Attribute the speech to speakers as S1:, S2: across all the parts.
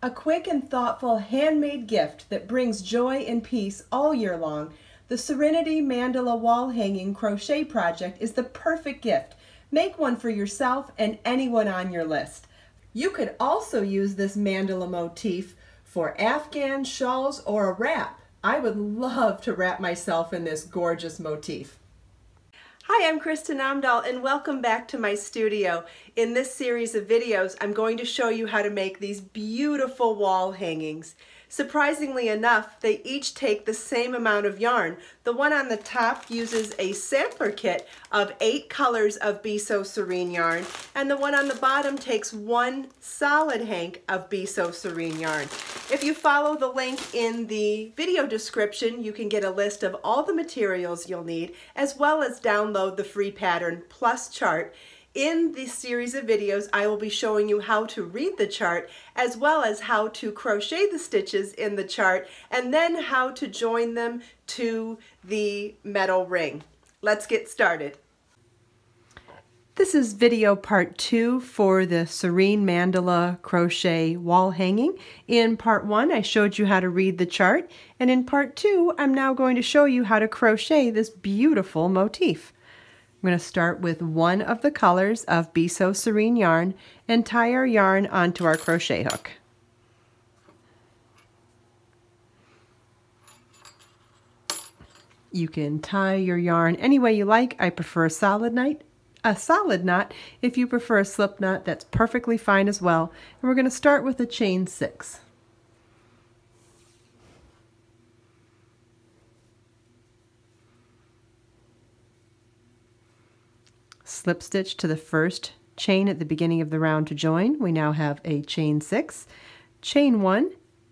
S1: A quick and thoughtful handmade gift that brings joy and peace all year long, the Serenity Mandala Wall Hanging Crochet Project is the perfect gift. Make one for yourself and anyone on your list. You could also use this mandala motif for Afghan shawls or a wrap. I would love to wrap myself in this gorgeous motif. Hi, I'm Kristin Omdahl and welcome back to my studio. In this series of videos, I'm going to show you how to make these beautiful wall hangings. Surprisingly enough, they each take the same amount of yarn. The one on the top uses a sampler kit of eight colors of Be So Serene yarn, and the one on the bottom takes one solid hank of Be So Serene yarn. If you follow the link in the video description, you can get a list of all the materials you'll need, as well as download the free pattern plus chart in this series of videos, I will be showing you how to read the chart as well as how to crochet the stitches in the chart and then how to join them to the metal ring. Let's get started. This is video part two for the Serene Mandala crochet wall hanging. In part one, I showed you how to read the chart, and in part two, I'm now going to show you how to crochet this beautiful motif. I'm going to start with one of the colors of Be So Serene yarn and tie our yarn onto our crochet hook. You can tie your yarn any way you like. I prefer a solid knot. A solid knot. If you prefer a slip knot, that's perfectly fine as well. And we're going to start with a chain six. Slip stitch to the first chain at the beginning of the round to join. We now have a chain six, chain one,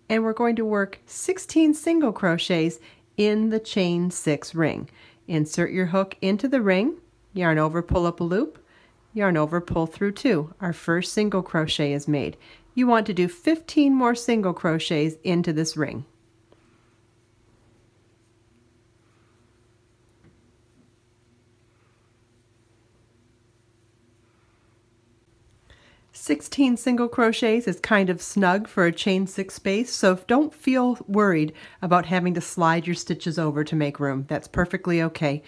S1: and we're going to work 16 single crochets in the chain six ring. Insert your hook into the ring, yarn over, pull up a loop, yarn over, pull through two. Our first single crochet is made. You want to do 15 more single crochets into this ring. 16 single crochets is kind of snug for a chain six space, so don't feel worried about having to slide your stitches over to make room. That's perfectly okay.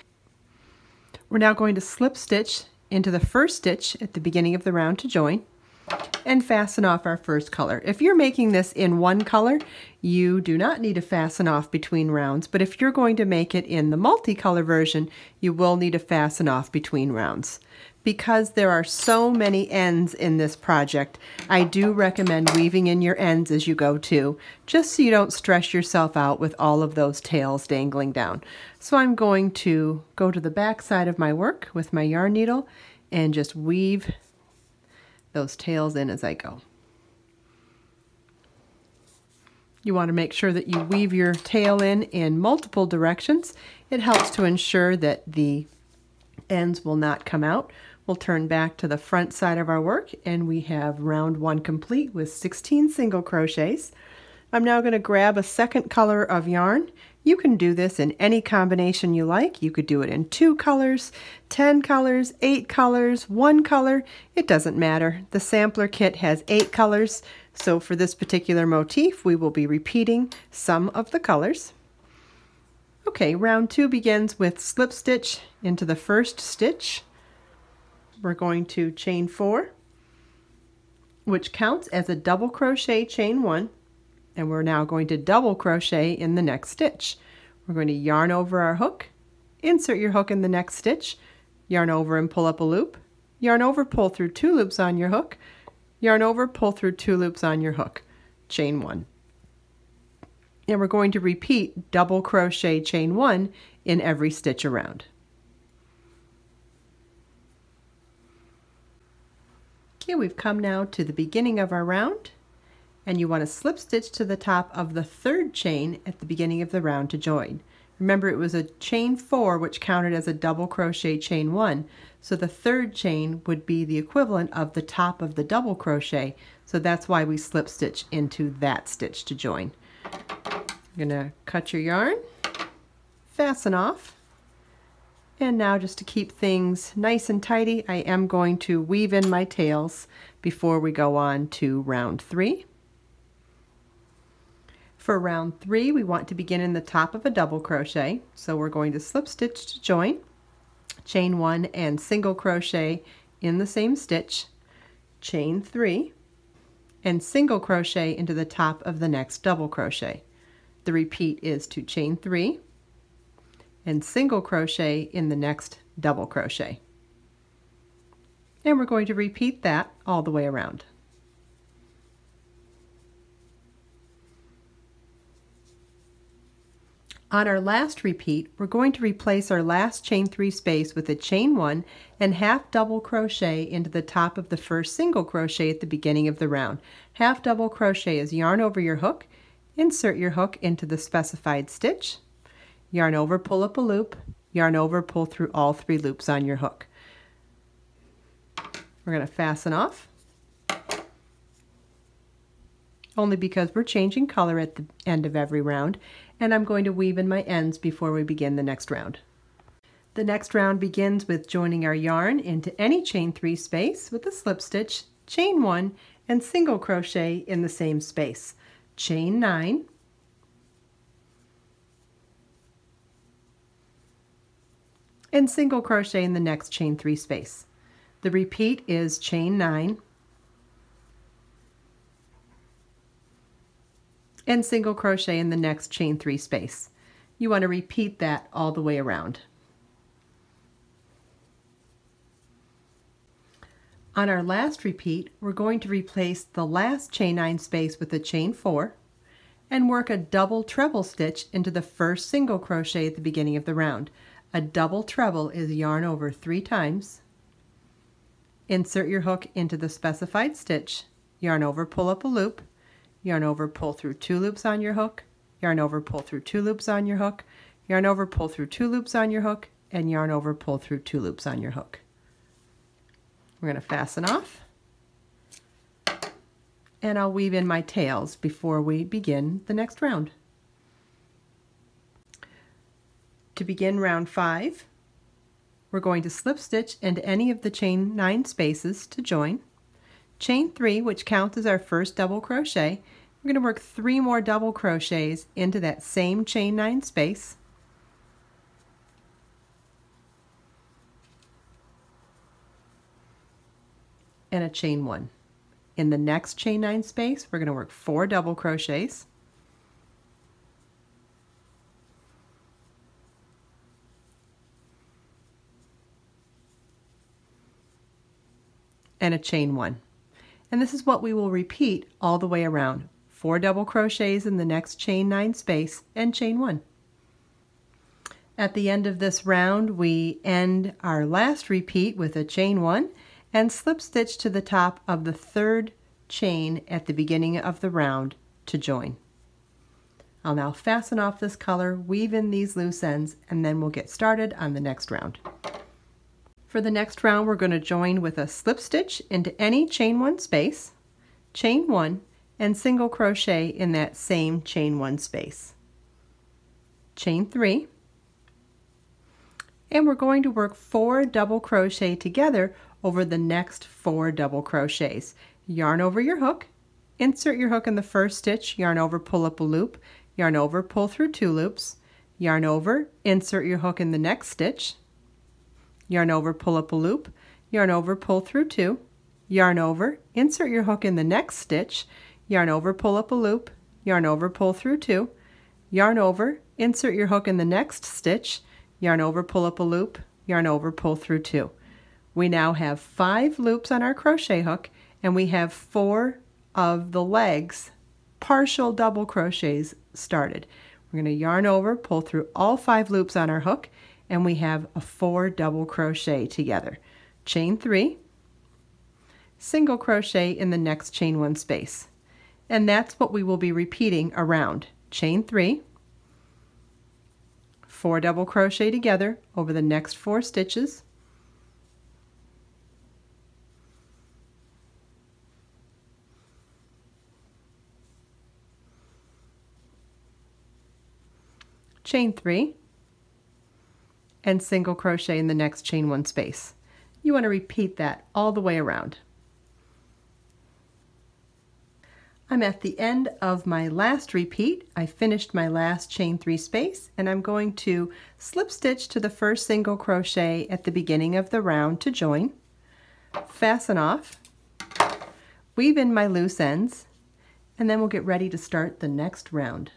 S1: We're now going to slip stitch into the first stitch at the beginning of the round to join and fasten off our first color. If you're making this in one color, you do not need to fasten off between rounds, but if you're going to make it in the multicolor version, you will need to fasten off between rounds because there are so many ends in this project, I do recommend weaving in your ends as you go too, just so you don't stress yourself out with all of those tails dangling down. So I'm going to go to the back side of my work with my yarn needle and just weave those tails in as I go. You want to make sure that you weave your tail in in multiple directions. It helps to ensure that the ends will not come out. We'll turn back to the front side of our work and we have round one complete with 16 single crochets. I'm now going to grab a second color of yarn. You can do this in any combination you like. You could do it in two colors, 10 colors, eight colors, one color. It doesn't matter. The sampler kit has eight colors. So for this particular motif, we will be repeating some of the colors. Okay, round two begins with slip stitch into the first stitch we're going to chain four, which counts as a double crochet chain one, and we're now going to double crochet in the next stitch. We're going to yarn over our hook, insert your hook in the next stitch, yarn over and pull up a loop, yarn over, pull through two loops on your hook, yarn over, pull through two loops on your hook, chain one. And we're going to repeat double crochet chain one in every stitch around. Okay, we've come now to the beginning of our round. And you want to slip stitch to the top of the third chain at the beginning of the round to join. Remember it was a chain four which counted as a double crochet chain one. So the third chain would be the equivalent of the top of the double crochet. So that's why we slip stitch into that stitch to join. You're going to cut your yarn, fasten off, and now just to keep things nice and tidy, I am going to weave in my tails before we go on to round three. For round three, we want to begin in the top of a double crochet. So we're going to slip stitch to join, chain one and single crochet in the same stitch, chain three, and single crochet into the top of the next double crochet. The repeat is to chain three and single crochet in the next double crochet. And we're going to repeat that all the way around. On our last repeat, we're going to replace our last chain three space with a chain one and half double crochet into the top of the first single crochet at the beginning of the round. Half double crochet is yarn over your hook, insert your hook into the specified stitch, yarn over, pull up a loop, yarn over, pull through all three loops on your hook. We're going to fasten off only because we're changing color at the end of every round and I'm going to weave in my ends before we begin the next round. The next round begins with joining our yarn into any chain 3 space with a slip stitch, chain 1, and single crochet in the same space. Chain 9, and single crochet in the next chain 3 space. The repeat is chain 9, and single crochet in the next chain three space. You want to repeat that all the way around. On our last repeat, we're going to replace the last chain 9 space with a chain 4 and work a double treble stitch into the first single crochet at the beginning of the round. A double treble is yarn over three times, insert your hook into the specified stitch, yarn over, pull up a loop, yarn over, pull through two loops on your hook, yarn over, pull through two loops on your hook, yarn over, pull through two loops on your hook, and yarn over, pull through two loops on your hook. We're going to fasten off. And I'll weave in my tails before we begin the next round. To begin round five, we're going to slip stitch into any of the chain nine spaces to join. Chain three which counts as our first double crochet we're going to work three more double crochets into that same chain nine space. And a chain one. In the next chain nine space we're going to work four double crochets and a chain one and this is what we will repeat all the way around. Four double crochets in the next chain nine space and chain one. At the end of this round, we end our last repeat with a chain one and slip stitch to the top of the third chain at the beginning of the round to join. I'll now fasten off this color, weave in these loose ends, and then we'll get started on the next round. For the next round, we're going to join with a slip stitch into any chain one space, chain one, and single crochet in that same chain one space. Chain three, and we're going to work four double crochet together over the next four double crochets. Yarn over your hook, insert your hook in the first stitch, yarn over, pull up a loop, yarn over, pull through two loops, yarn over, insert your hook in the next stitch, yarn over, pull up a loop, yarn over, pull through two, yarn over, insert your hook in the next stitch, yarn over, pull up a loop, yarn over, pull through two, yarn over, insert your hook in the next stitch, yarn over, pull up a loop, yarn over, pull through two. We now have five loops on our crochet hook and we have four of the legs partial double crochets started. We're going to yarn over, pull through all five loops on our hook, and we have a four double crochet together. Chain three, single crochet in the next chain one space. And that's what we will be repeating around. Chain three, four double crochet together over the next four stitches, chain three, and single crochet in the next chain one space. You want to repeat that all the way around. I'm at the end of my last repeat. I finished my last chain three space and I'm going to slip stitch to the first single crochet at the beginning of the round to join, fasten off, weave in my loose ends, and then we'll get ready to start the next round.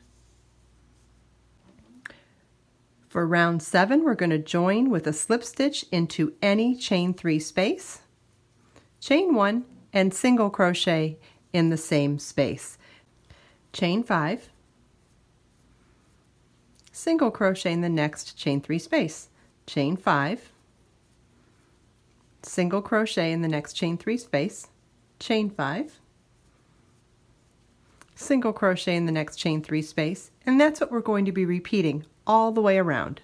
S1: For round seven, we're going to join with a slip stitch into any chain three space, chain one, and single crochet in the same space. Chain five, single crochet in the next chain three space, chain five, single crochet in the next chain three space, chain five, single crochet in the next chain three space, and that's what we're going to be repeating all the way around.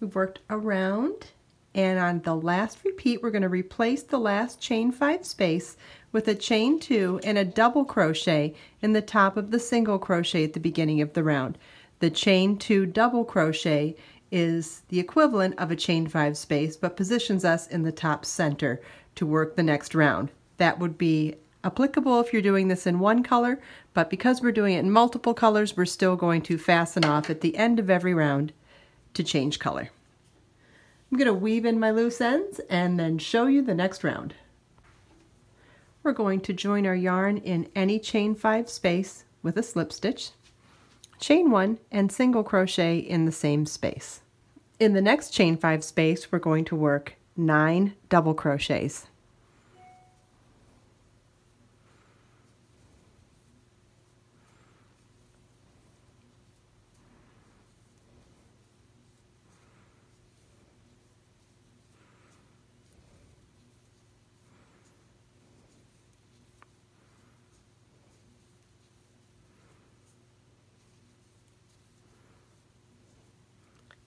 S1: We've worked around and on the last repeat we're going to replace the last chain 5 space with a chain 2 and a double crochet in the top of the single crochet at the beginning of the round. The chain 2 double crochet is the equivalent of a chain 5 space but positions us in the top center to work the next round. That would be applicable if you're doing this in one color, but because we're doing it in multiple colors, we're still going to fasten off at the end of every round to change color. I'm going to weave in my loose ends and then show you the next round. We're going to join our yarn in any chain 5 space with a slip stitch, chain 1 and single crochet in the same space. In the next chain 5 space we're going to work 9 double crochets.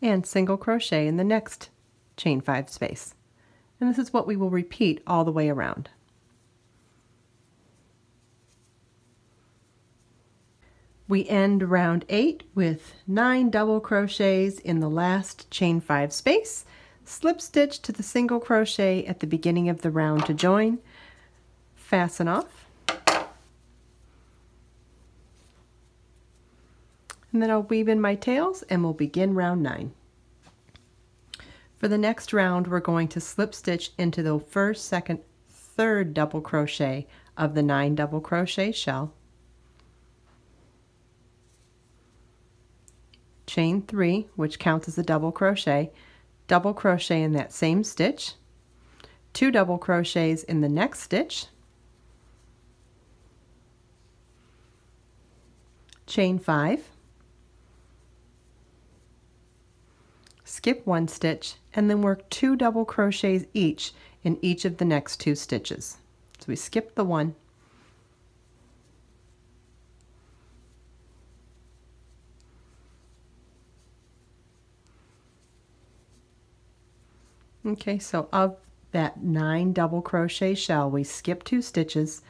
S1: And single crochet in the next chain 5 space. And this is what we will repeat all the way around. We end round 8 with 9 double crochets in the last chain 5 space, slip stitch to the single crochet at the beginning of the round to join, fasten off, and then I'll weave in my tails and we'll begin round 9. For the next round we're going to slip stitch into the first, second, third double crochet of the 9 double crochet shell. Chain 3 which counts as a double crochet, double crochet in that same stitch, 2 double crochets in the next stitch, chain 5, skip one stitch, and then work two double crochets each in each of the next two stitches. So we skip the one, Okay, so of that nine double crochet shell, we skip two stitches,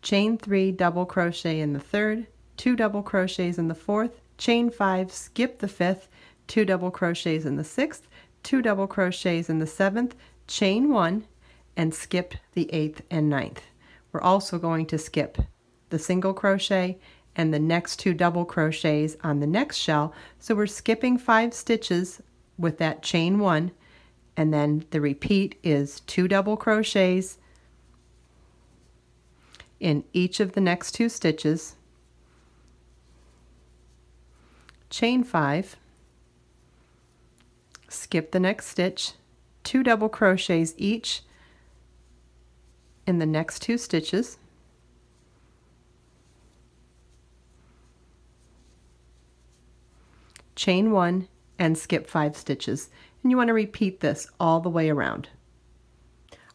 S1: chain three double crochet in the third, two double crochets in the fourth, chain five, skip the fifth, two double crochets in the sixth, two double crochets in the seventh, chain one, and skip the eighth and ninth. We're also going to skip the single crochet and the next two double crochets on the next shell. So we're skipping five stitches with that chain one, and then the repeat is two double crochets in each of the next two stitches, chain five, skip the next stitch, two double crochets each in the next two stitches, chain one and skip five stitches and you want to repeat this all the way around.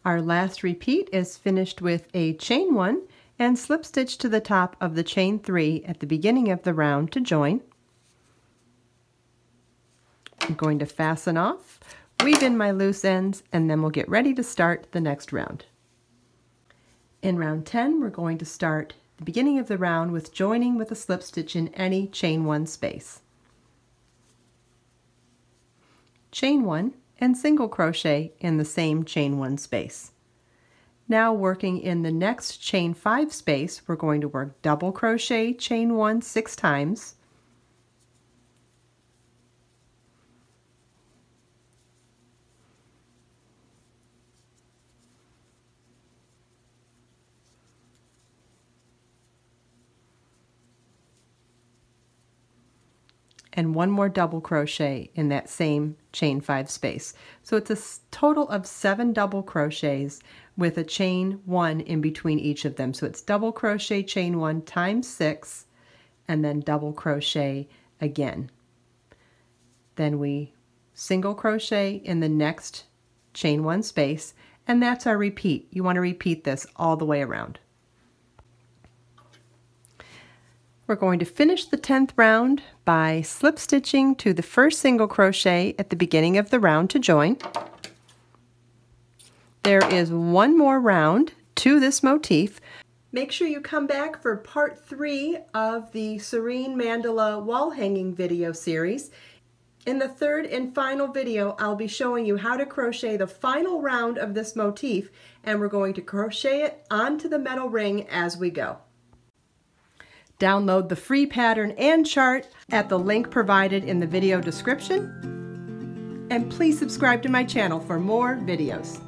S1: Our last repeat is finished with a chain one and slip stitch to the top of the chain three at the beginning of the round to join. I'm going to fasten off, weave in my loose ends, and then we'll get ready to start the next round. In round 10, we're going to start the beginning of the round with joining with a slip stitch in any chain one space. Chain one and single crochet in the same chain one space. Now working in the next chain 5 space, we're going to work double crochet, chain 1 six times, and one more double crochet in that same chain 5 space. So it's a total of 7 double crochets with a chain 1 in between each of them. So it's double crochet chain 1 times 6 and then double crochet again. Then we single crochet in the next chain 1 space and that's our repeat. You want to repeat this all the way around. We're going to finish the 10th round by slip stitching to the first single crochet at the beginning of the round to join. There is one more round to this motif. Make sure you come back for part three of the Serene Mandala wall hanging video series. In the third and final video, I'll be showing you how to crochet the final round of this motif and we're going to crochet it onto the metal ring as we go. Download the free pattern and chart at the link provided in the video description. And please subscribe to my channel for more videos.